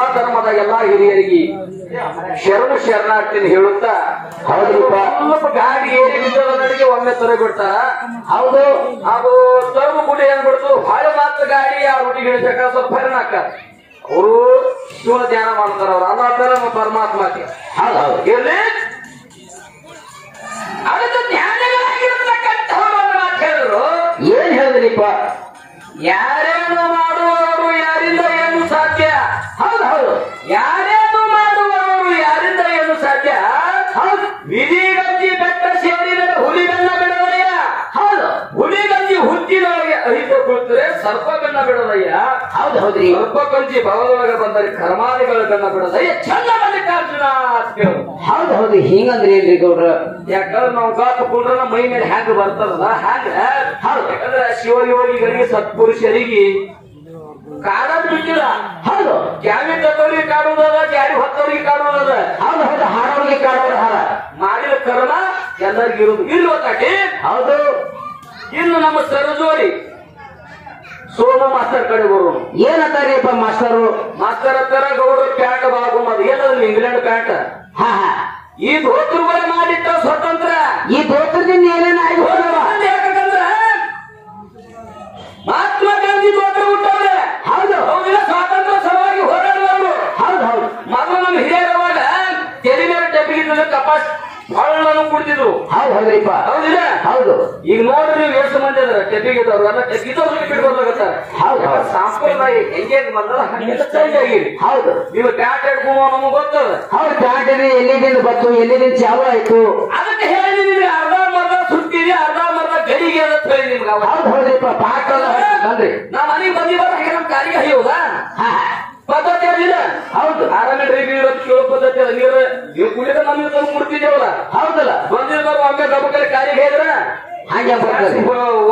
ಎಲ್ಲಾ ಧರ್ಮದ ಎಲ್ಲಾ ಹಿರಿಯರಿಗೆ ಶರಣ ಶರಣಾರ್ಥಿನ ಹೇಳುತ್ತಾ. ಸ್ವಲ್ಪ ಗಾಡಿ ಏರಿ ಬಿದ್ದದ ನನಗೆ ಒಮ್ಮೆ ತರ ಕೊಡ್ತಾರ ಹೌದು. ಅದು ತರ್ಮ ಗುಡಿ ಏನ್ ಬಿಡ್ತು? ಭಾಳ ಮಾತ್ರ ಗಾಡಿ ಆ ರೂಢಿ ಹಿಡಿಸಕ ಸ್ವಲ್ಪ ಹೈರಾಣ ಅವರು ಶಿವ ಧ್ಯಾನ ಮಾಡ್ತಾರ ಅವ್ರು. ಅಲ್ಲ ತರ ಪರಮಾತ್ಮಕ್ಕೆ ಇರ್ಲಿ. ಅದಕ್ಕೆ ಜ್ಞಾನಿಗಳಾಗಿರ್ತಕ್ಕಂಥವ್ರು ಒಂದು ಮಾತು ಹೇಳಿದ್ರು. ಏನ್ ಹೇಳಿದ್ರಿಪ್ಪ? ಯಾರೇನು ಮಾಡುವವರು ಯಾರಿಂದ ಏನು ಸಾಧ್ಯ ಹೌದು ಹೌದು ಯಾರೇನು ಮಾಡುವವರು ಯಾರಿಂದ ಏನು ಸಾಧ್ಯ ಹೌದು ವಿಧಿಗಂಜಿ ಬೆಟ್ಟ ಸೇರಿದರೆ ಹುಲಿಗನ್ನ ಬಿಡದಯ್ಯ ಹೌದು ಹುಲಿಗಂಜಿ ಹುಟ್ಟಿದೊಳಗೆ ಅಹಿತ ಕೊಡ್ತಾರೆ ಸರ್ಪಗನ್ನ ಬಿಡದಯ್ಯ ಹೌದು ಹೌದ್ರಿ. ಸರ್ಪಗಂಜಿ ಭವದೊಳಗೆ ಬಂದರೆ ಕರ್ಮಾದಿಗಳನ್ನ ಬಿಡದಯ್ಯ ಚಂದ ಮಲ್ಲಿಕಾರ್ಜುನ ಹೌದು ಹೌದು. ಹಿಂಗಂದ್ರೆ ಏನ್ರಿ ಗೌಡ್ರ. ಯಾಕಂದ್ರೆ ನಾವು ಗಾತು ಕುಂಡ್ರ ಮೈ ಮೇಲೆ ಹ್ಯಾಂಗ ಬರ್ತದ ಹ್ಯಾಂಗ? ಹೌದು. ಯಾಕಂದ್ರೆ ಶಿವಯೋಗಿಗಳಿಗೆ ಸತ್ಪುರುಷರಿಗೆ ಕಾಡೋದು ಬಿಟ್ಟಿಲ್ಲ. ಹೌದು. ಕ್ಯಾವಿ ತತ್ತವ್ರಿಗೆ ಕಾಡುವುದದ ಕ್ಯಾರಿ ಹೊತ್ತವ್ರಿಗೆ ಕಾಡುವುದದ ಹೌದು ಹೌದು. ಹಾಡೋರಿಗೆ ಕಾಡೋರು ಹಾರ ಮಾಡಿದ ಕರ್ಮ ಇಲ್ಲ ಗೊತ್ತಾಟಿ ಹೌದು. ಇನ್ನು ನಮ್ಮ ಸರಜೋಡಿ ಸೋಮ ಮಾಸ್ತರ್ ಕಡೆ ಬರೋಣ ಏನಂತಾರಿಪ್ಪ ಮಾಸ್ತರು ಮಾಸ್ತರ್ ಹತ್ತರ ಗೌಡ್ರ ಪ್ಯಾಂಟ್ ಬಾಗುಮದು ಏನದು ಇಂಗ್ಲೆಂಡ್ ಪ್ಯಾಂಟ್? ಹಾ ಹಾ. ಈ ಧೋತ್ರಗಳ ಮಾಡಿಟ್ಟ ಸ್ವತಂತ್ರ. ಈ ಧೋತ್ರದಿಂದ ಏನೇನ ಆಗಿ ಹೋದವ ಯಾಕಂದ್ರ ಮಹಾತ್ಮ ಗಾಂಧಿ ಧೋತ್ರ ಹುಟ್ಟವ್ರೆ. ಹೌದು. ಹೌದಿಲ್ಲ ಸ್ವಾತಂತ್ರ್ಯ ಸಲುವಾಗಿ ಹೋರಾಡುವವರು. ಹೌದು ಹೌದು. ಮೊದಲು ನಮ್ಮ ಹಿರಿಯರವಾಗ ತೆಲಿ ಮೇಲೆ ಟೆಪ್ಪಿಗಿದ್ದು ಹಳ್ಳನ್ನು ಕುಡ್ತಿದ್ರು. ಹೌದು ಹೌದ್ರಿಪ್ಪ ಹೌದಿಲ್ಲ ಹೌದು. ಈಗ ನೋಡ್ರಿ ನೀವು ಎಷ್ಟು ಮಂದಿ ಅದಾರ ಟೆಪ್ಪಿಗಿದ್ದವ್ರು ಎಲ್ಲ ಟೆಪ್ಪಿಗಿದ್ದವ್ರಿಗೆ ಬಿಡ್ಬೋದಾಗತ್ತಾರ ಹೌದು ಹೌದು. ಸಾಂಪ್ರದಾಯ ಹೆಂಗೆ ಚೇಂಜ್ ಆಗಿರಿ. ಹೌದು. ನೀವು ಪ್ಯಾಂಟ್ ಹಿಡ್ಕೊಂಡು ನಮಗೆ ಗೊತ್ತದ. ಹೌದು ಪ್ಯಾಂಟಿನ ಎಲ್ಲಿದಿಂದ ಬತ್ತು ಎಲ್ಲಿದಿಂದ ಚಾಲು ಆಯ್ತು? ಅದಕ್ಕೆ ಹೇಳಿ ನಿಮ್ಗೆ ಅರ್ಧ ಮರ್ಧ ಸುತ್ತಿರಿ ಅರ್ಧ ಮರ್ಧ ಗಡಿಗೆ ಅಂತ ಹೇಳಿ ನಿಮ್ಗೆ ಹೌದು ಹೌದ್ರಿಪ್ಪ ಪಾಠ ಬನ್ರಿ ನಾ ಮನೆಗೆ ಬಂದಿವಾಗ ನಮ್ಮ ನಮ್ ಕಾಲಿಗೆ ಹರಿಯೋದಾ ಹಾ. ಪದ್ಧತಿ ಅದಿಲ್ಲ ಹೌದು ಆರಾಮ ನೀರು ಕೇಳ ಪದ್ಧತಿ ಅದ. ನೀರು ನೀವು ಕುಡಿದ ನಮ್ಮ ತಂದು ಮುಡ್ತಿದ್ದೇವಲ್ಲ? ಹೌದಲ್ಲ? ಬಂದಿರ್ಬಾರ ಒಮ್ಮೆ ಗಮಕಲ್ಲಿ ಕಾಲಿಗೆ ಹೇಳಿದ್ರ ಹಂಗೆ ಬರ್ತದೆ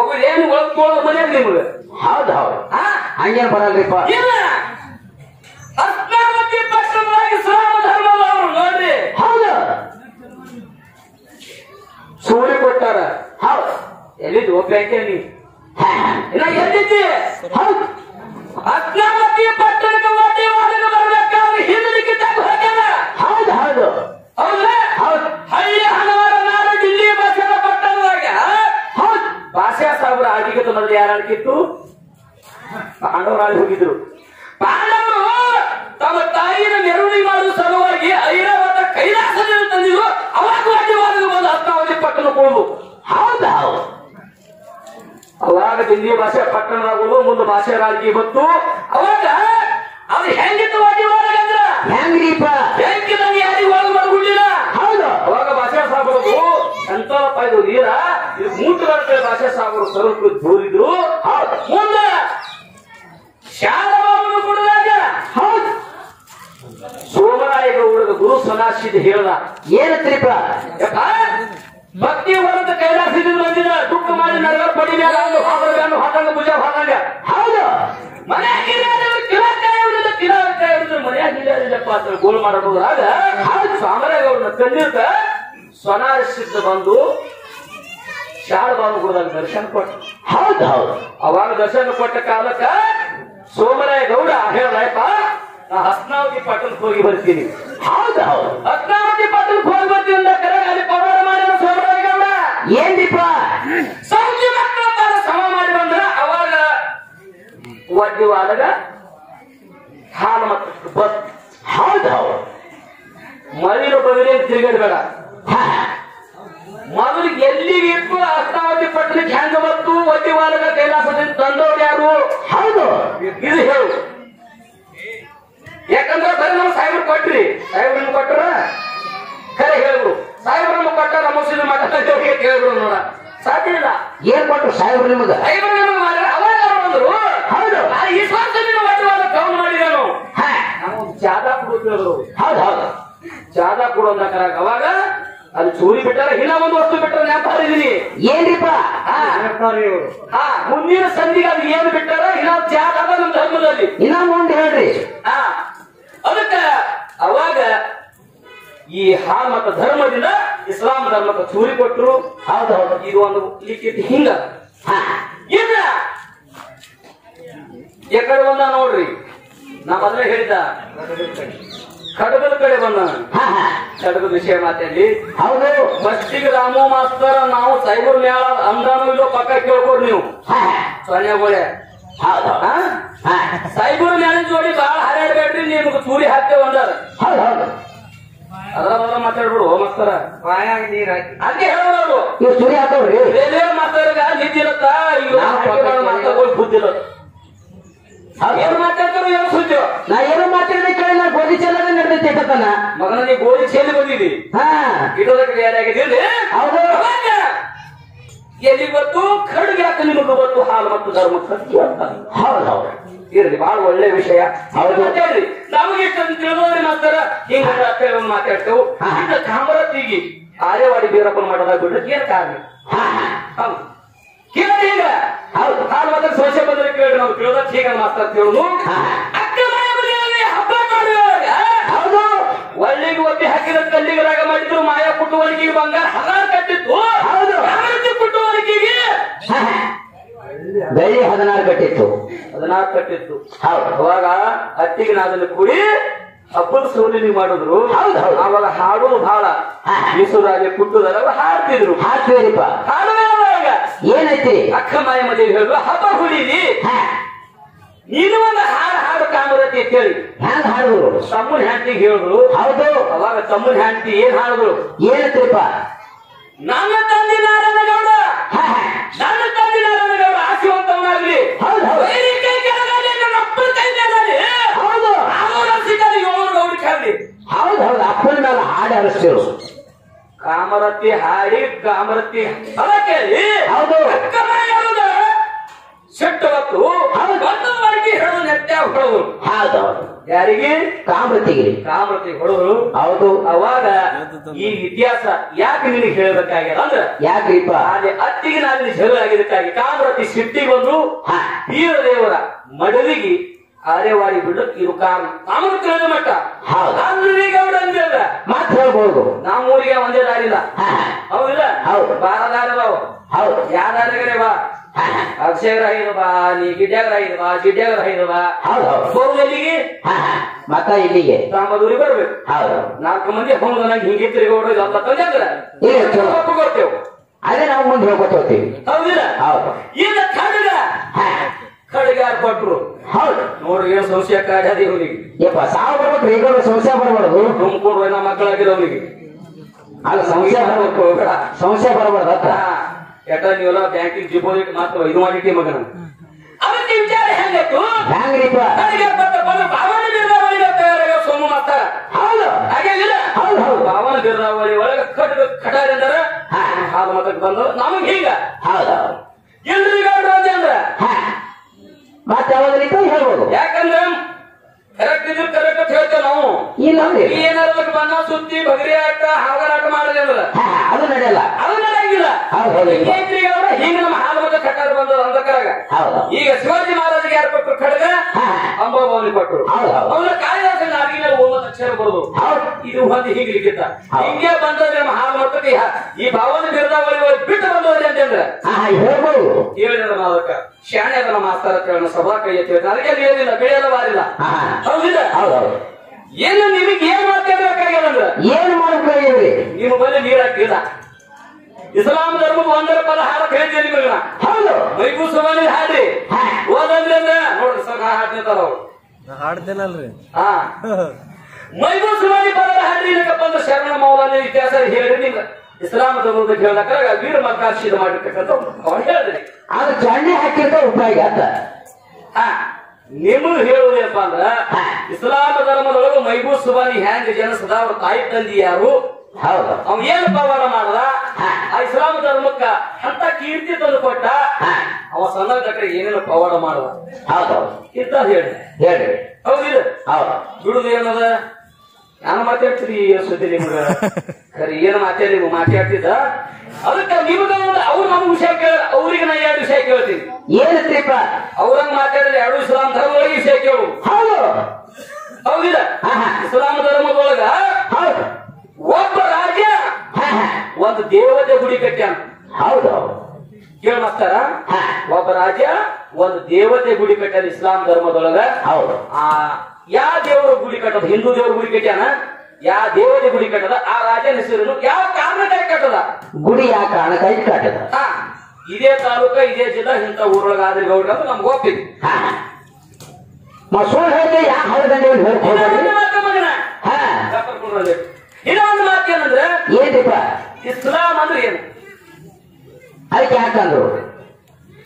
ಒಬ್ಬ ಏನು ಒಳಗ್ಕೊಳ್ಳೋದು ಮನೆಯಾಗ ನಿಮ್ಗೆ? ಹೌದು ಹೌದು. ಆ? ಹಂಗೇನ್ ಬರಲ್ರಿಪ್ಪ ಇಲ್ಲ. ಹಸ್ತಾವತಿ ಪಟ್ಟಣದಾಗ ಇಸ್ಲಾಮ ಧರ್ಮದವರು ನೋಡ್ರಿ. ಹೌದು. ಸೂರಿ ಕೊಟ್ಟಾರ. ಹೌದು. ಎಲ್ಲಿದ್ದು? ಒಬ್ಬ ನೀ ಎಲ್ಲಿದ್ದಿ? ಹೌದು. ಹಸ್ತಾವತಿ ಪಟ್ಟಣಕ್ಕೆ ಒಡ್ಡಿ ಒಳಗೆ ಬರ್ಬೇಕಾದ್ರೆ ಹಿಂದಕ್ಕೆ ತಗ ಹೋಗ್ಯಾರ ಹೌದು ಹೌದು ಹೌದಾ ಹೌದು ಹಳ್ಳಿ ಹಣವಾರ ನಾಡು ದಿಲ್ಲಿ ಬಸ್ಸರ ಪಟ್ಟಣದಾಗ ಹೌದು ಭಾಷಾ ಆದಿಗೆ ಮೊದಲು ಯಾರು ಪಾಂಡವರು ಆಡಿ ಹೋಗಿದ್ರು. ಪಾಂಡವರು ತಮ್ಮ ತಾಯಿನ ಮೆರವಣಿಗೆ ಮಾಡುವ ಸಲುವಾಗಿ ಐರಾವತ ಕೈಲಾಸದಲ್ಲಿ ತಂದಿದ್ರು. ಅವಾಗ ಅಡ್ಡಿವಾದಗಳು ಬಂದು ಹತ್ತಾವಧಿ ಪಟ್ಟಣ ಕೊಂಡು ಹೌದಾ? ಅವಾಗ ಹಿಂದಿ ಭಾಷೆ ಪಟ್ಟಣದಾಗುದು ಮುಂದೆ ಭಾಷೆ ರಾಜಕೀಯ ಬಂತು. ಅವಾಗ ಅವ್ರು ಹೆಂಗಿತ್ತು ಅಡ್ಡಿವಾದ ಅಂದ್ರ? ಹೆಂಗ್ರಿಪ್ಪ? ಯಾರಿಗೂ ಯಾರಿಗೆ ಒಳಗೆ ಮಾಡ್ಕೊಂಡಿಲ್ಲ ಹೌದು ಅವಾಗ ಭಾಷಾ ಸಾಬರದು ಎಂತಪ್ಪ ಇದು ನೀರ ಇದು ಮೂಟುಗಳ ಸ್ವಲ್ಪ ದೂರಿದ್ರು ಮುಂದೆ ಶಾರದಾವನ್ನು ಕೊಡುವಾಗ ಹೌದು. ಸೋಮರಾಯ ಗೌಡದ ಗುರು ಸದಾಶಿದ ಹೇಳದ ಏನು ತ್ರಿಪುರ? ಭಕ್ತಿ ಹೊರತ ಕೈಲಾಸದಿಂದ ಬಂದಿದ ದುಃಖ ಮಾಡಿ ನರಗ ಪಡಿಲಿ ಹಾಕಂಗ ಪೂಜಾ ಹಾಕಂಗ ಹೌದು. ಮನೆಯಾಗ ಇಲ್ಲಪ್ಪ ಅಂತ ಗೋಲ್ ಮಾಡಬಹುದಾಗ ಹೌದು. ಸಾಮರಾಯ ಗೌಡನ ಕಂಡಿರ್ತ ಸ್ವನಾರಿಸಿದ್ದ ಬಂದು ಶಾರದಾನು ಗುರುದಾಗ ದರ್ಶನ ಕೊಟ್ಟ ಹೌದು ಹೌದು. ಅವಾಗ ದರ್ಶನ ಕೊಟ್ಟ ಕಾಲಕ್ಕ ಸೋಮರಾಯ ಗೌಡ ಹೇಳಪ್ಪ ನಾ ಹಸ್ನಾವತಿ ಪಟ್ಟಣಕ್ಕೆ ಹೋಗಿ ಬರ್ತೀನಿ. ಹೌದು ಹೌದು. ಹಸ್ನಾವತಿ ಪಟ್ಟಣಕ್ಕೆ ಹೋಗಿ ಬರ್ತೀನಿ ಕರೆ ಅಲ್ಲಿ ಪವಾಡ ಮಾಡಿದ ಸೋಮರಾಯ ಗೌಡ. ಏನ್ ಸೌಜಿ ಯಾಕಂದ್ರೆ ಬರೀ ನಮ್ಮ ಸಾಹೇಬ್ರು ಕೊಟ್ರಿ. ಸಾಹೇಬ್ರು ನಿಮ್ಗೆ ಕೊಟ್ರ? ಖರೆ ಹೇಳಿದ್ರು ಸಾಹೇಬ್ರು ನಮ್ಗೆ ಕೊಟ್ಟ ನಮ್ಮ ಮುಸ್ಲಿಂ ಮಾತಾಡ್ತೇವೆ ಕೇಳಿದ್ರು ನೋಡ. ಸಾಧ್ಯ ಇಲ್ಲ. ಏನ್ ಕೊಟ್ರು ಸಾಹೇಬ್ರು ನಿಮಗ? ಸಾಹೇಬ್ರು ನಿಮಗೆ ಮಾಡಿದ್ರೆ ಅವಾಗ ಅವ್ರು ಬಂದ್ರು. ಹೌದು. ಆ ಈ ಸ್ವಂತ ನೀನು ವಜ್ರವಾದ ಕೌನ್ ಮಾಡಿದನು ಹಾ, ನಾವು ಜಾದಾ ಕೊಡು ಕೇಳಿದ್ರು ಹೌದು ಹೌದು. ಜಾದಾ ಕೊಡು ಅಂದಕರಾಗ ಅವಾಗ ಅದು ಚೂರಿ ಬಿಟ್ಟಾರ ಇಲ್ಲ ಒಂದು ವಸ್ತು ಬಿಟ್ಟಾರ ನ್ಯಾಪಾರ ಇದೀನಿ. ಏನ್ರಿಪ್ಪ? ಹಾ. ಮುಂದಿನ ಸಂಧಿಗೆ ಅದು ಏನು ಬಿಟ್ಟಾರ ಇನ್ನ ಜಾದ ನಮ್ಮ ಧರ್ಮದಲ್ಲಿ. ಇನ್ನ ಮುಂದೆ ಹೇಳ್ರಿ. ಆ, ಅದಕ್ಕ ಅವಾಗ ಈ ಹಾ ಮತ ಧರ್ಮದಿಂದ ಇಸ್ಲಾಂ ಧರ್ಮಕ್ಕೆ ಚೂರಿ ಕೊಟ್ಟರು ಇದು ಒಂದು ಲಿಖಿತ ಹಿಂಗ. ಇಲ್ಲ ಎಕಡೆ ಬಂದ ನೋಡ್ರಿ. ನಾ ಮೊದಲೇ ಹೇಳಿದ್ದ. ಖಡ್ಗದ ಕಡೆ ಬಂದ. ಖಡ್ಗದ ವಿಷಯ ಮಾತಾಡಿ ಹೌದು. ಫಸ್ಟಿಗೆ ರಾಮು ಮಾಸ್ತರ ನಾವು ಸೈಬರ್ ಮೇಳ ಅಂದಾನು ಇಲ್ಲೋ ಪಕ್ಕ ಕೇಳ್ಕೊಡ್ರಿ ನೀವು. ಹಾ ಗೋಳೆ. ಹೌದು ಹಾ? ಹಾ. ಸೈಬರ್ ಮೇಳ ಜೋಡಿ ಬಾಳ ಹರಡ್ಬೇಡ್ರಿ ನಿಮ್ಗೆ ಚೂರಿ ಹಾಕ್ತೇವೆ ಅಂದಾರ ಹೌದು ಹೌದು. ಅದರ ಮೊದಲ ಮಾತಾಡ್ಬಿಡು ಓ ಮಾಸ್ತರ. ಬಾಯಾಗ ನೀರ್ ಹಾಕಿ ಹಂಗೆ ಹೇಳೋರು ಇವ್ ಸುರಿ ಹಾಕೋರಿ ಮಾಸ್ತರ್ಗ ನಿದ್ದಿರತ್ತ ನಾವು ಮಾಸ್ತರ್ಗಳು. ಏನ್ ಮಾತಾಡ್ತಾರೋ ಏನೋ ಸುದ್ದಿ ನಾ ಏನೋ ಮಾತಾಡಿದ ಕೇಳಿ ನಾ ಗೋಧಿ ಚೆಲ್ಲದ ನಡೆದೈತೆ ಮಗನ ನೀ ಗೋಧಿ ಚೆಲ್ಲಿ ಬಂದಿದಿ ಹಾ. ಇಡೋದಕ್ಕೆ ಯಾರಾಗಿದ್ದಿಲ್ಲ ಹೌದು. ಎಲ್ಲಿ ಗೊತ್ತು ಖಡ್ಗ ಯಾಕೆ ನಿಮಗೆ ಗೊತ್ತು ಹಾಲು ಮತ್ತು ಧರ್ಮ ಸತ್ಯ ಅಂತ. ಹೌದು ಹೌದು. ಇರಲಿ ಬಹಳ ಒಳ್ಳೆ ವಿಷಯ. ಮಾತಾಡ್ರಿ ನಮಗೆ ಇಷ್ಟ ಮಾತ್ರ ಮಾಸ್ತರ ಹಿಂಗ ಮಾತಾಡ್ತೇವೆ. ಇಂದ ಕಾಮರತ್ತಿಗಿ ಆರ್ಯವಾಡಿ ಬೀರಪ್ಪನ ಮಾಡೋದಾಗ ಬಿಡ್ರಿ ಏನ್ ಕಾರಣ? ಹೌದು. ಕೇಳಿ ಈಗ. ಹೌದು. ಹಾಲು ಮತ್ತೆ ಸೋಷೆ ಬಂದ್ರೆ ಕೇಳಿ ನಾವು ತಿಳಿದ ಹೇಗೆ ಮಾತಾಡ್ತೇವೆ ಹಬ್ಬ ಮಾಡುವಾಗ ಹೌದು. ಒಳ್ಳಿಗೆ ಒತ್ತಿ ಹಾಕಿದ ಕಲ್ಲಿಗರಾಗ ಮಾಡಿದ್ರು ಮಾಯಾ ಕುಟ್ಟುವಳಿಗೆ ಬಂಗಾರ ಹಲಾರ್ ಕಟ್ಟಿತ್ತು. ಹೌದು. ಯಾವತ್ತಿ ಕುಟ್ಟುವಳಿಗೆಗೆ ಹಾ ಹಾ ಬೆಳ್ಳಿ ಹದಿನಾರು ಕಟ್ಟಿತ್ತು. ಹದಿನಾರು ಕಟ್ಟಿತ್ತು. ಹೌದು. ಅವಾಗ ಅತ್ತಿಗೆ ನಾದನ್ನು ಕೂಡಿ ಹಬ್ಬದ ಸೋಲಿನಿ ಮಾಡಿದ್ರು. ಹೌದು, ಹೌದು. ಅವಾಗ ಹಾಡೋದು ಬಹಳ ಹಾ. ಮೀಸುರಾಜೆ ಕುಟ್ಟುದಲ್ಲ ಹಾಡ್ತಿದ್ರು. ಹಾಕ್ತೀರಿಪ್ಪ ಹಾಡುವೆ ಅವಾಗ. ಏನೈತಿ? ಅಕ್ಕ ಮಾಯ ಮದುವೆ ಹೇಳಿದ್ರು ಹಬ್ಬ ಹುಡಿದಿ ನೀನು ಒಂದು ಹಾಡು ಹಾಡು ಕಾಮರತಿ ಕೇಳಿ ಹ್ಯಾಂಗ ಹಾಡಿದ್ರು? ತಮ್ಮನ ಹ್ಯಾಂಟಿಗೆ ಹೇಳಿದ್ರು. ಹೌದು. ಅವಾಗ ತಮ್ಮನ ಹ್ಯಾಂಟಿ ಏನ್ ಹಾಡಿದ್ರು? ಏನೈತಿಪ್ಪ ನನ್ನ ತಂದೆ ನಾರಾಯಣಗೌಡ ಹಾ ಹಾ ನನ್ನ ತಂದೆ ನಾರಾಯಣಗೌಡ ಆಶೀವಂತವನಾಗ್ಲಿ ಹೌದು, ಹೌದು. ವೈರಿ ಕೈ ಕೆಳಗಡೆ ನನ್ನ ಅಪ್ಪನ ಕೈ ಮೇಲಾಗಲಿ ಹೌದು ಆನೂರ ಸಿಗಲಿ ಏಳು ಗೌಡಿ ಹೌದ್ ಹೌದು ಅಪ್ಪನ ಮೇಲೆ ಹಾಡು ಹರಿಸ್ತಿರು. ಕಾಮರತಿ ಹಾಡಿ ಕಾಮರತಿ ಅದ ಕೇಳಿ ಹೌದು. ಒಂದು ಯಾರಿಗೆ? ಕಾಮೃತಿಗೆ ಕಾಮೃತಿ ಹೊಡೆದ್ರು. ಹೌದು. ಅವಾಗ ಈ ಇತಿಹಾಸ ಯಾಕೆ ನಿನಗೆ ಹೇಳಬೇಕಾಗ್ಯದ ಅಂದ್ರ ಯಾಕ್ರಿಪ್ಪ ಅದೇ ಅತ್ತಿಗೆ ನಾನು ಜಗಳ ಕಾಮೃತಿ ಕಾಮರತಿ ಸಿಟ್ಟಿಗೆ ಬಂದು ಹಾ. ವೀರದೇವರ ಮಡಲಿಗೆ ಆರೆವಾಡಿ ಬಿಡು ಇದು ಕಾರಣ. ನಮಗೆ ತಿಳಿದ ಮಟ್ಟ. ಗೌಡ ಅಂದಿಲ್ಲ ಮಾತು ಹೇಳ್ಬಹುದು ನಮ್ಮ ಊರಿಗೆ ಒಂದೇ ದಾರಿ ಇಲ್ಲ. ಹೌದಿಲ್ಲ? ಹೌದು. ಬಾರ ದಾರಿ ಅದಾವ ಹೌದು. ಯಾವ ದಾರಿಗರೆ ಬಾ ಅಕ್ಷಯರ ಬಾ ನೀ ಗಿಡ್ಯಾಗರ ಬಾ ಗಿಡ್ಯಾಗರ ಬಾ. ಹೌದು ಮತ್ತ ಇಲ್ಲಿಗೆ? ಬರ್ಬೇಕು. ಹೌದು. ನಾಲ್ಕು ಮಂದಿ ಹೌದು ನಂಗೆ ಹಿಂಗೆ ತಿರುಗೋಡು ಇದು ಅಂತ ತಂದ್ರೆ ಇಲ್ಲ, ಒಪ್ಪಿಕೊಡ್ತೇವೆ. ಅದೇ ನಾವು ಮುಂದೆ ಹೋಗ್ತೀವಿ. ಹೌದಿಲ್ಲ? ಹೌದು. ಈಗ ಖಡ್ಗ. ಹಾ. ಖಡ್ಗ ಕೊಟ್ರು? ಹೌದು. ನೋಡ್ರಿ ಏನ್ ಸಂಶಯ ಕಾಡ್ಯಾದ ಇವನಿಗೆ ಯಪ್ಪ ಸಾವು ಬರ್ಬೇಕು ಈಗ ಸಂಶಯ ಬರಬಾರ್ದು. ತುಂಬಿಕೊಂಡು ನಮ್ಮ ಮಕ್ಕಳಾಗಿರೋನಿಗೆ ಅಲ್ಲ ಸಂಶಯ ಬರ್ಬೇಕು ಸಂಶಯ ಬರಬಾರ್ದು ಅತ್ತ ಎಟ ನೀವೆಲ್ಲ ಬ್ಯಾಂಕಿಂಗ್ ಡಿಪಾಸಿಟ್ ಮಾತ್ರ ಇದು ಮಾಡಿಟ್ಟಿ ಮಗನ? ಅವಕ್ಕೆ ವಿಚಾರ ಬಂದ ಬಂದ ಭಾವನ ಬಿರ್ದಾವಳಿಗೆ ತಯಾರಾಗ ಸೋಮ ಮಾತ್ರ. ಹೌದು. ಹಾಗೆ ಇಲ್ಲ ಹೌದು, ಹೌದು. ಭಾವನ ಬಿರ್ದಾವಳಿ ಒಳಗೆ ಕಟ್ ಕಟಾರ ಎಂದರ ಹಾ. ಹಾಲು ಮತಕ್ಕೆ ಬಂದು ನಮಗ್ ಹೀಗ. ಹೌದು. ಹೌದು ಎಲ್ರಿಗೂ ಅಂದ್ರ. ಅಂದ್ರ ಮತ್ತೆ ಯಾವಾಗಲಿಪ್ಪ ಹೇಳ್ಬೋದು? ಯಾಕಂದ್ರೆ ಕರೆಕ್ಟ್ ಇದ್ರೆ ಕರೆಕ್ಟ್ ಅಂತ ಹೇಳ್ತೇವೆ ನಾವು. ಇಲ್ಲ ಅಂದ್ರೆ ಏನಾದ್ರು ಬಣ್ಣ ಸುತ್ತಿ ಬಗರಿ ಆಟ ಹಾಗರಾಟ ಮಾಡಿದ್ರೆ ಅಂದ್ರ? ಹಾ ಅದು ನಡೆಯಲ್ಲ. ಅದು ನಡೆಯಂಗಿಲ್ಲ. ಹೌದು, ಹೌದು. ಹಿಂಗ ನಮ್ಮ ಹಾಲು ಮತ್ತೆ ಕಟ್ಟಾರ ಬಂದದ ಅಂದಕ್ಕಾಗ ಈಗ ಶಿವಾಜಿ ಮಹಾರಾಜಗೆ ಯಾರು ಕೊಟ್ಟರು ಖಡ್ಗ. ಅಂಬಾಭವನಿ ಕೊಟ್ಟರು. ಅವ್ರ ಒಂಬತ್ತು ಅಕ್ಷರ ಬರೋದು. ಇದು ಒಂದು ಹೀಗೆ ಲಿಖಿತ. ಹಿಂಗೆ ಬಂದ್ರೆ ನಮ್ಮ ಹಾಲು ಮಾಡ್ತದೆ ಈ ಭಾವನ ಬಿರುದಾವಳಿ ಬಿಟ್ಟು ಬಂದವ್ರಿ ಅಂತಂದ್ರೆ. ಹೇಳಿದ್ರ ಅದಕ್ಕ ಶಾಣೆ ಅದನ್ನ ಮಾಸ್ತಾರ ಅಂತ ಸಭಾ ಕೈ ಎತ್ತಿ ನನಗೆ ಅಲ್ಲಿ ಏನಿಲ್ಲ ಬೆಳೆಯಲ್ಲ ಬಾರಿಲ್ಲ. ಹೌದಿಲ್ಲ? ಹೌದು ಹೌದು. ಏನು ನಿಮಗೆ ಏನ್ ಮಾತಾಡ್ಬೇಕಾಗ್ಯದ ಏನ್ ಮಾಡ್ಬೇಕಾಗಿದ್ರಿ ನಿಮ್ಮ ಬಳಿ ನೀರ್ ಹಾಕಿಲ್ಲ. ಇಸ್ಲಾಂ ಧರ್ಮ ಒಂದರ ಪದ ಹಾಡಕ್ ಹೇಳ್ತೀನಿ ನಿಮಗೆ. ಹೌದು. ಮೈಗೂ ಸುಮಾನಿ ಹಾಡ್ರಿ. ಓದಂದ್ರೆ ನೋಡ್ರಿ ಸರ್ ಹಾಡ್ತಿರ್ತಾರ ಅವ್ರು. ಹಾಡ್ತೇನಲ್ರಿ? ಹಾ. ಮೈಗೂ ಸುಮಾನಿ ಪದ ಹಾಡ್ರಿ ಏನಕ್ಕಪ್ಪ ಅಂದ್ರೆ ಶರಣ ಮೌಲಾನ ಇತಿಹಾಸ ಹೇಳ್ರಿ ನಿಮ್ಗೆ. ಇಸ್ಲಾಂ ಧರ್ಮದ ಹೇಳಕ ವೀರ ಮಕಾಶೀದ ಮಾಡಿರ್ತಕ್ಕಂಥ ಅವ್ನು ಹೇಳಿದ್ರಿ. ಆದ್ರೆ ಚಂಡಿ ಹಾಕಿರ್ತ ಉಪಾಯ ಅಂತ ಹಾ. ನಿಮಗೆ ಹೇಳುವುದೇನಪ್ಪ ಅಂದ್ರ ಇಸ್ಲಾಂ ಧರ್ಮದೊಳಗೆ ಮೈಗೂ ಸುಬಾನಿ ಹ್ಯಾಂಗ್ ಜನಿಸದ ಅವ್ರ ತಾಯಿ ತಂದಿ ಯಾರು? ಹೌದು. ಅವ್ ಏನ್ ಪವಾಡ ಮಾಡ್ದ? ಆ ಇಸ್ಲಾಂ ಧರ್ಮಕ್ಕ ಅಂತ ಕೀರ್ತಿ ತಂದು ಕೊಟ್ಟ? ಹಾ. ಅವ ಸಣ್ಣ ಕಟ್ಟ ಏನೇನು ಪವಾಡ ಮಾಡುವ. ಹೌದು. ಹೇಳಿ. ಹೇಳಿ. ಹೌದಿಲ್ಲ ಹೌದು. ಬಿಡುದು ಏನದ? ನಾನು ಮಾತಾಡ್ತೀರಿ ಏನ್ ಸುದ್ದಿ ನಿಮ್ಗ. ಖರೆ ಏನ್ ಮಾತಾಡಿ ನೀವು ಮಾತಾಡ್ತಿದ್ದ? ಅದಕ್ಕ ನಿಮ್ಗ ಅವ್ರು ನಮ್ಗೆ ವಿಷಯ ಕೇಳ ಅವ್ರಿಗೆ ನಾ ಎರಡು ವಿಷಯ ಕೇಳ್ತೀನಿ. ಏನತ್ರಿಪ್ಪ ಅವ್ರಂಗ್ ಮಾತಾಡಿದ್ರೆ ಎರಡು ಇಸ್ಲಾಂ ಧರ್ಮದೊಳಗೆ ವಿಷಯ ಕೇಳು. ಹೌದು. ಹೌದಿಲ್ಲ. ಇಸ್ಲಾಂ ಧರ್ಮದೊಳಗ ಹೌದು. ಒಬ್ಬ ರಾಜ್ಯ ಒಂದು ದೇವತೆ ಗುಡಿ ಕಟ್ಟ್ಯಾನ. ಹೌದು. ಹೌದು ಕೇಳ ಮಾಸ್ತಾರ ಒಬ್ಬ ರಾಜ ಒಂದು ದೇವತೆ ಗುಡಿ ಕಟ್ಟದ ಇಸ್ಲಾಂ ಧರ್ಮದೊಳಗ. ಹೌದು. ಆ ಯಾವ ದೇವರ ಗುಡಿ ಕಟ್ಟದ? ಹಿಂದೂ ದೇವರ ಗುಡಿ ಕಟ್ಯಾನ ಯಾವ ದೇವತೆ ಗುಡಿ ಕಟ್ಟದ? ಆ ರಾಜನ ಹೆಸರು ಯಾವ ಕಾರಣಕ್ಕಾಗಿ ಕಟ್ಟದ? ಗುಡಿ ಯಾವ ಕಾರಣಕ್ಕಾಗಿ ಕಟ್ಟದ? ಇದೇ ತಾಲೂಕ ಇದೇ ಜಿಲ್ಲಾ ಇಂತ ಊರೊಳಗ ಆದ್ರೆ ಗೌಡ್ರ ಅಂತ ನಮ್ಗೆ ಒಪ್ಪಿದ್ವಿ ಮಸೂರ್ ಹೇಳಿದ್ರೆ ಯಾ ಹಳದಂಡೆ ಇನ್ನೊಂದು ಮಾತು ಮಗನ. ಹಾ. ಕರ್ಕೊಂಡ್ಬಂದೆ. ಇನ್ನೊಂದು ಮಾತು ಏನಂದ್ರೆ ಏನ್ರಿಪ್ಪ? ಇಸ್ಲಾಂ ಅಂದ್ರೆ ಏನು? ಅದಕ್ಕೆ ಯಾಕಂದ್ರು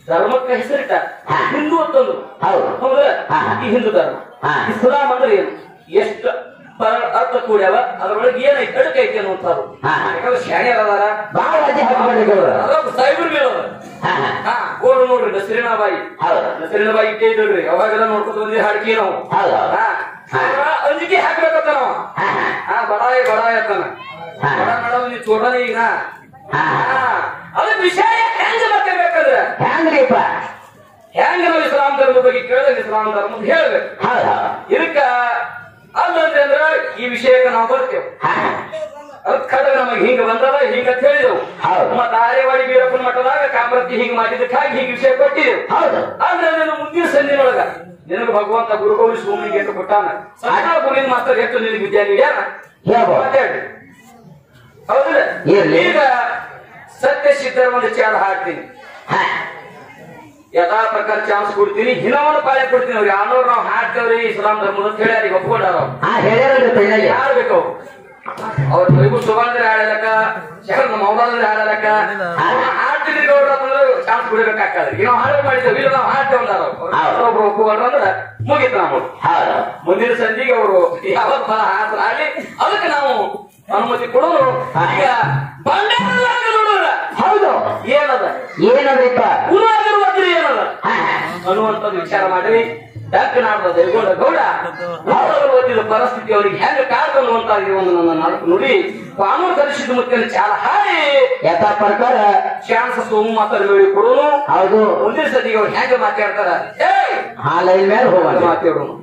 ಧರ್ಮಕ್ಕೆ ಹೆಸರಿಟ್ಟ. ಹಿಂದೂ ಅಂತಂದ್ರು. ಹೌದು. ಈ ಹಿಂದೂ ಧರ್ಮ. ಇಸ್ಲಾಂ ಅಂದ್ರೆ ಏನು? ಎಷ್ಟು ಪರ- ಅರ್ಥ ಕೂಡ್ಯಾವ? ಅದ್ರೊಳಗೆ ಏನೈತೆ ಅಡಕೆ ಐತಿ ಹಾ. ಯಾಕಂದ್ರೆ ಶಾಣ್ಯರ್ ಅದಾರ. ಬಾಳ ಅಜ್ಜಿ ಹಾಕ್ಬಿಡ್ರಿ ಗೌಡ್ರ ಸೈಬರ್ ಮೇಲೆ ಅದಾರ ಹಾ ಹಾ. ಹಾ ಗೋಡು ನೋಡ್ರಿ ನಸರಿನಾಬಾಯಿ. ನಸರಿನಾಬಾಯಿ ಇಟ್ಟೇ ಇದ್ರಿ ಅವಾಗೆಲ್ಲ ನೋಡ್ಕೊತ ಬಂದಿವಿ ಹಾಡ್ಕಿ ನಾವು. ಅಂಜಿಕೆ ಹಾಕ್ಬೇಕತ್ತ ನಾವು. ಹಾ ಬಡಾಯ ಬಡಾಯಿ ಅತ್ತಾನ ಬಡ ಮೇಡಮ್ ನೀ ಚೋಟನೇ ಈಗ. ಅದಕ್ಕೆ ವಿಷಯ ಹೆಂಗ ಮಾತಾಡ್ಬೇಕಂದ್ರೆ ಹೆಂಗ್ರಿಪ್ಪ ಹೆಂಗ ನಾವು ಇಸ್ಲಾಂ ಧರ್ಮದ ಬಗ್ಗೆ ಕೇಳಿದ್ರೆ ಇಸ್ಲಾಂ ಧರ್ಮದ ಹೇಳ್ಬೇಕು. ಇದಕ್ಕ ಅಲ್ಲಂತಂದ್ರ ಈ ವಿಷಯಕ್ಕೆ ನಾವು ಬರ್ತೇವೆ. ಖಡ್ಗ ನಮಗೆ ಹಿಂಗ ಬಂದದ ಹಿಂಗ ಅಂತ ಹೇಳಿದೆವು. ನಮ್ಮ ಮತ್ತ ಆರ್ಯವಾಡಿ ವೀರಪ್ಪನ ಮಠದಾಗ ಕಾಮರತಿ ಹಿಂಗ್ ಮಾಡಿದ್ದಕ್ಕಾಗಿ ಹಿಂಗ ವಿಷಯ ಕೊಟ್ಟಿದ್ದೆವು ಹೌದು. ಆದ್ರೆ ನನ್ನ ಮುಂದಿನ ಸಂದಿನೊಳಗ ನಿನಗೆ ಭಗವಂತ ಗುರುಗೋವಿ ಸ್ವಾಮಿಗೆ ಎಷ್ಟು ಕೊಟ್ಟಾನ. ಸಣ್ಣ ಗುರುವಿನ ಮಾತ್ರ ಎಷ್ಟು ನಿನಗೆ ವಿದ್ಯೆ ನೀಡ್ಯಾನ. ಮಾತಾಡಿ ಹೌದಿಲ್ಲ. ಈಗ ಸತ್ಯ ಸಿದ್ಧರ ಒಂದು ಚಾರ ಹಾಕ್ತೀನಿ. ಯಥಾ ಪ್ರಕಾರ ಚಾನ್ಸ್ ಕೊಡ್ತೀನಿ. ಹಿನವನ್ನು ಪಾಳೆ ಕೊಡ್ತೀನಿ ಅವ್ರಿಗೆ. ಆನೂರ್ ನಾವು ಹಾಡ್ತೇವ್ರಿ ಇಸ್ಲಾಂ ಧರ್ಮದ ಅಂತ ಹೇಳಿ ಅವ್ರಿಗೆ ಒಪ್ಕೊಂಡಾರ ಯಾರು ಬೇಕು ಅವ್ರು? ಮೈಗೂ ಸುಭಾಂದ್ರೆ ಹಾಡಲಕ್ಕ ಮೌಲಾದ್ರೆ ಹಾಡಲಕ್ಕ ಹಾಡ್ತಿದ್ರಿ ಅಂತಂದ್ರೆ ಚಾನ್ಸ್ ಕೊಡಬೇಕಾಗ್ತದೆ ಈಗ ನಾವು ಹಾಡು ಮಾಡಿದ್ದೇವೆ ಇಲ್ಲ ನಾವು ಹಾಡ್ತೇವೆ ಅಂದಾರ ಹೌದು. ಒಬ್ರು ಒಪ್ಕೊಂಡ್ರು ಅಂದ್ರೆ ಮುಗಿತು ನಾವು ಮುಂದಿನ ಸಂಜೆಗೆ ಅವರು ಯಾವ ಹಾಡ್ತಾರ ಅದಕ್ಕೆ ನಾವು ಅನುಮತಿ ಕೊಡೋರು ಈಗ ಬಂಗಾರದ ನೋಡೋರ ಹೌದು. ಏನದ? ಏನದಪ್ಪ ಏನದ? ಅನ್ನುವಂಥದ್ದು ವಿಚಾರ ಮಾಡಿ ಡಕ್ಕನಾಡದ ದೈಗೊಂಡ ಗೌಡ ಓದಿದ ಪರಿಸ್ಥಿತಿ ಅವರಿಗೆ ಹೆಂಗ ಕಾಡ್ತು ಅಂತ ಒಂದು ನನ್ನ ನಾಲ್ಕು ನುಡಿ. ಕಾನೂನು ಕಲಿಸಿದ ಮುತ್ತಿನ ಚಾಲ ಹಾಡಿ. ಯಥಾ ಪ್ರಕಾರ ಚಾನ್ಸ್ ಸೋಮ ಮಾತಾಡಿ ಕೊಡೋನು. ಹೌದು. ಮುಂದಿನ ಸತಿಗೆ ಅವ್ರು ಹೆಂಗ ಮಾತಾಡ್ತಾರ? ಏ ಹಾ ಲೈನ್ ಮೇಲೆ ಹೋಗೋಣ ಮಾತಾಡೋನು.